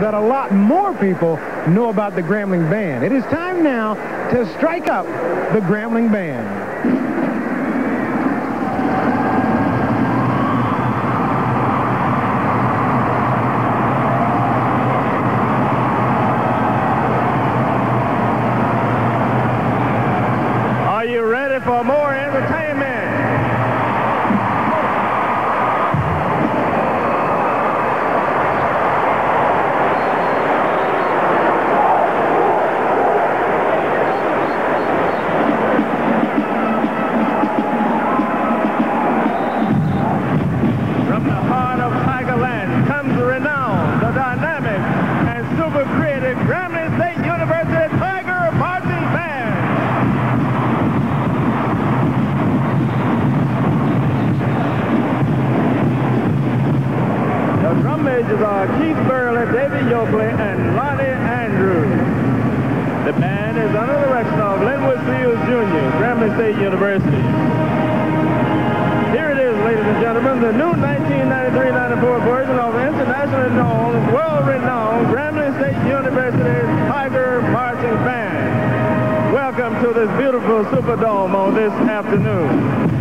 that a lot more people know about the Grambling Band. It is time now to strike up the Grambling Band. State University. Here it is, ladies and gentlemen, the new 1993-94 version of internationally known, world-renowned Grambling State University's Tiger Marching Band. Welcome to this beautiful Superdome on this afternoon.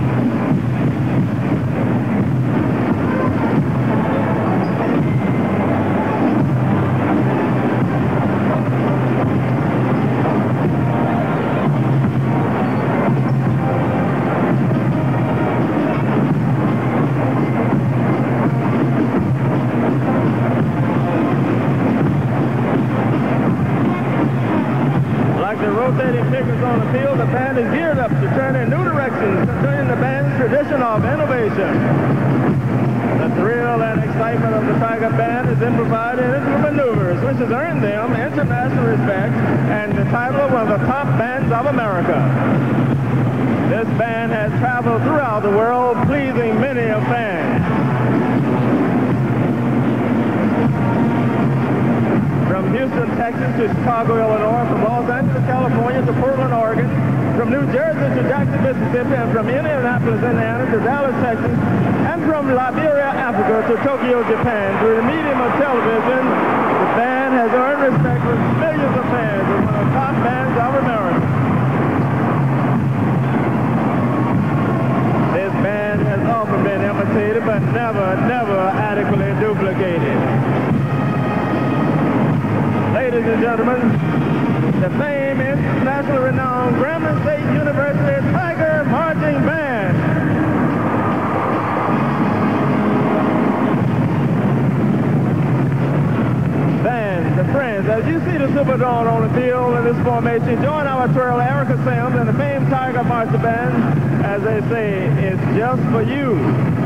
on the field, the band is geared up to turn in new directions, continuing the band's tradition of innovation. The thrill and excitement of the Tiger Band is in provided in maneuvers, which has earned them international respect and the title of one of the top bands of America. This band has traveled throughout the world, pleasing many a fan from Houston, Texas to Chicago, Illinois, from Los Angeles, California to Portland, Oregon, from New Jersey to Jackson, Mississippi, and from Indianapolis, Indiana to Dallas, Texas, and from Liberia, Africa to Tokyo, Japan. Through the medium of television, the band has earned respect with millions of fans and gentlemen, the famous, nationally renowned Grambling State University Tiger Marching Band. Fans and friends, as you see the Superdome on the field in this formation, join our trail, Erica Sims and the famed Tiger Marching Band. As they say, it's just for you.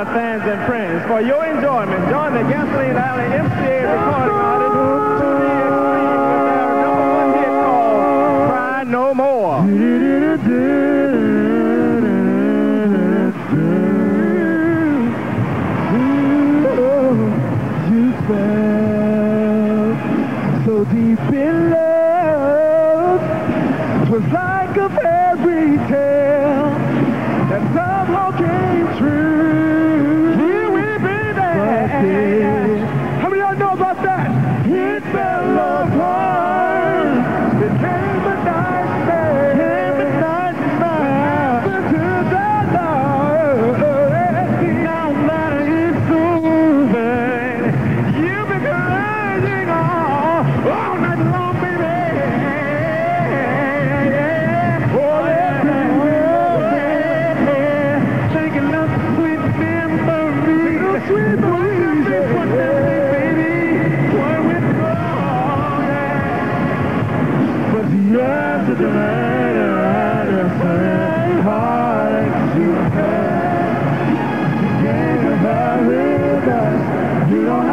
Gasolina fans and friends. For your enjoyment, join the Gasoline Alley MCA recording artist to the extreme with their number one hit called Cry No More.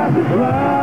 Us. You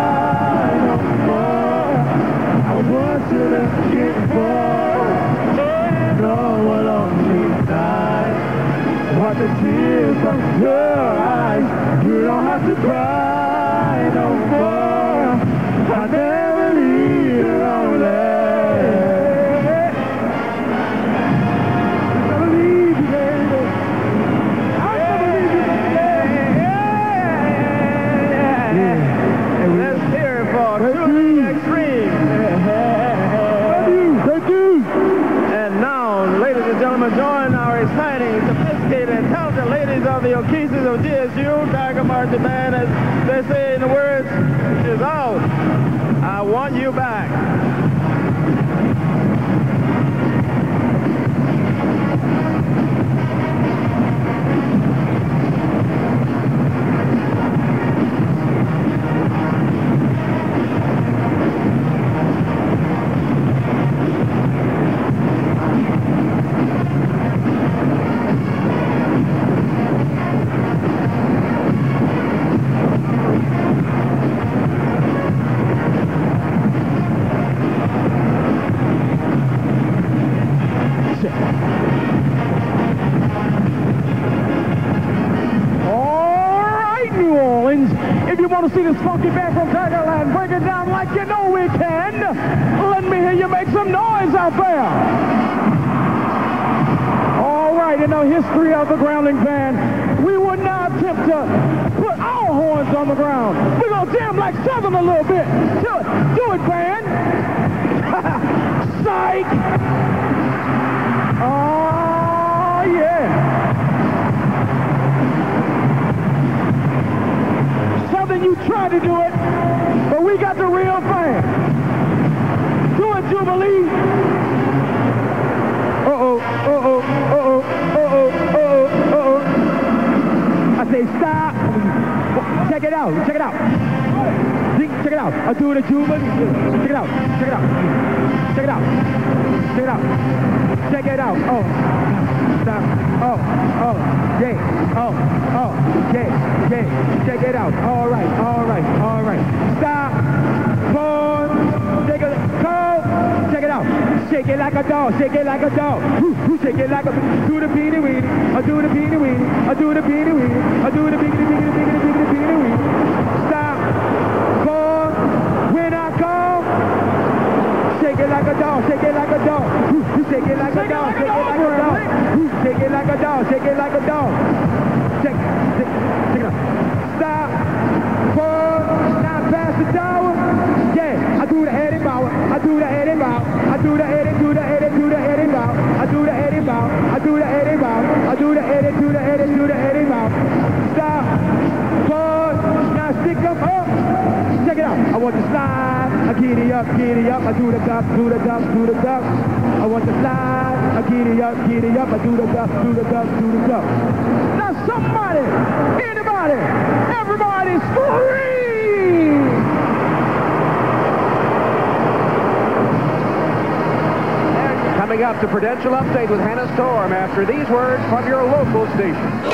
of the Okises of GSU, Tiger Marching Band, as they say in the words, is out. I want you back. To see this funky band from Tigerland break it down like you know we can, let me hear you make some noise out there. All right, in the history of the Grambling band, we would not attempt to put our horns on the ground. We're going to jam like Southern a little bit. Do it, do it band. Psych. Oh, you tried to do it, but we got the real thing. Do it, Jubilee. Uh-oh, uh-oh, uh-oh, uh-oh, uh-oh, uh-oh. I say stop. Check it out, check it out. It out. I do the Jubilee. Check it out, check it out. Check it out. Check it out. Check it out. Oh. Stop. Oh, oh, yeah. Oh, oh, yeah, yeah. Check it out. All right, all right, all right. Stop. Pause. Take a go. Check it out. Shake it like a dog. Shake it like a dog. Woo, woo, Shake it like a do the peeny weeny. I do the peeny weeny. I do the peeny weeny. I do the peeny peeny peeny peeny peeny weeny. Stop. Pause. When I call. Shake it like a dog, shake it like a dog. Woo, Shake it like a dog, shake it like a dog. Shake it like a dog, shake it like a dog. Shake, shake, shake it up. Stop. Pause. Now pass the tower. Yeah, I do the head and bow. I do the head and bow. I do the head and do the head and do the head and bow. I do the head and bow. I do the head and bow. I do the head and do the head and do the head and bow. Stop. Pause. Now stick them up. Check it out. I want to slide. I giddy up, giddy up. I do the duck, do the duck, do the duck. I want to slide. I giddy up, giddy up. I do the duck, do the duck, do the duck. Now somebody, anybody, everybody scream! Coming up, the Prudential Update with Hannah Storm after these words from your local station.